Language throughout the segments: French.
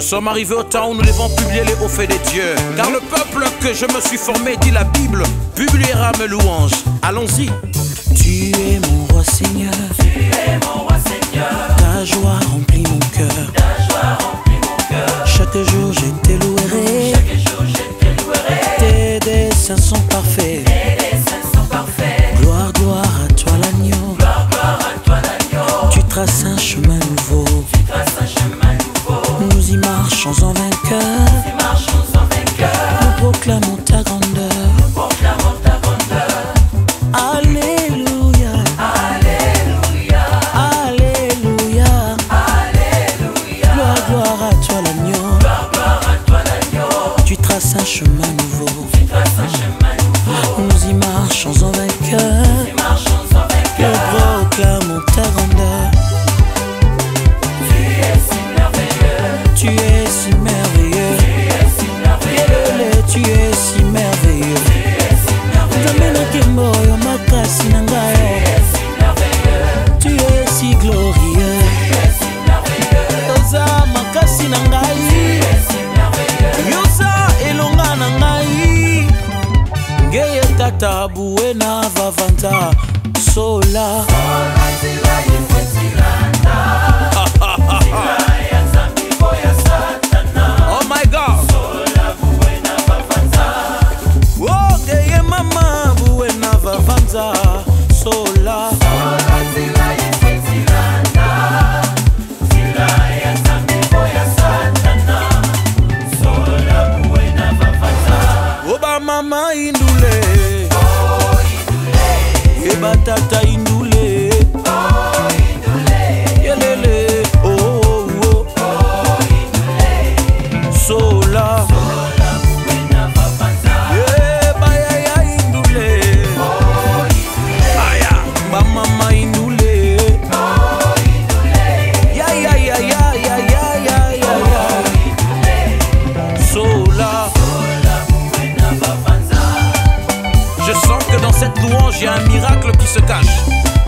sommes arrivés au temps où nous devons publier les hauts faits des dieux. Car le peuple que je me suis formé, dit la Bible, publiera mes louanges. Allons-y. Tu es mon roi Seigneur. Tu es mon roi Seigneur. Ta joie remplit mon cœur. Ta joie remplit mon cœur. Chaque jour je te louerai. Chaque jour je te louerai. Tes desseins sont parfaits. Marchons en vainqueur. Nous marchons en vainqueur. Nous proclamons ta grandeur. Nous proclamons ta grandeur. Alléluia. Alléluia. Alléluia. Alléluia. Gloire, gloire à toi l'agneau. Gloire, gloire à toi l'agneau. Tu traces un chemin nouveau. Tu traces un chemin nouveau. Nous y marchons en vainqueur. tabue na vavanta sola Oh my God! Oh, Wongeye mama buwena vavanza sola. sola zila mama in batata y cette louange, il y a un miracle qui se cache.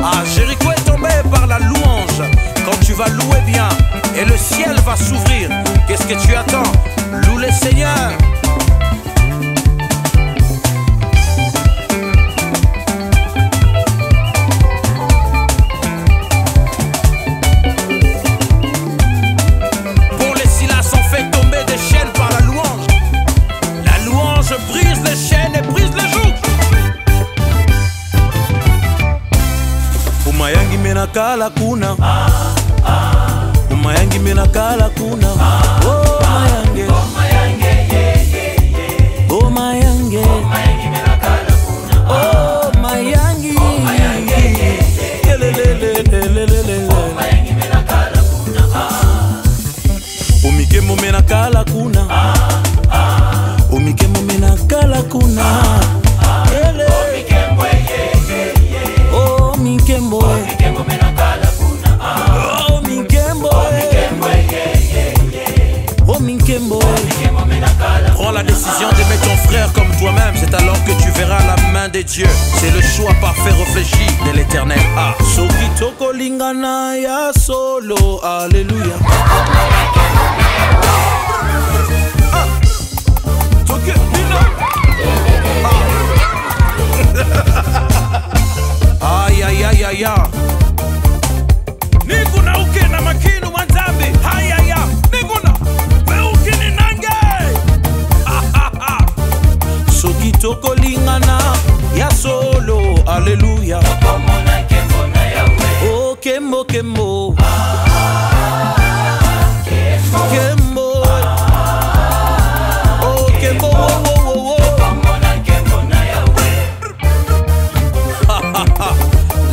Ah, Jéricho est tombé par la louange. Quand tu vas louer bien et le ciel va s'ouvrir, qu'est-ce que tu attends? Loue le Seigneur. kala kuna. Ah, ah. umayangi mina kala kuna. Ah, oh, ah, kala kuna. ah. Tu verras la main des dieux. C'est le choix parfait réfléchi de l'éternel. Ah. soki tokolingana ya solo aleluya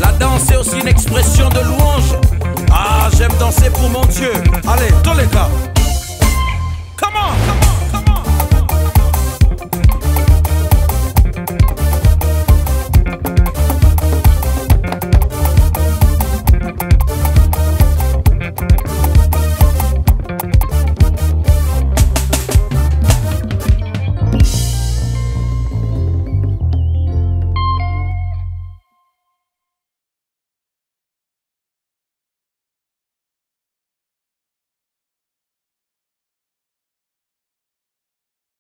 La danse est aussi une expression de louange. Ah, j'aime danser pour mon Dieu.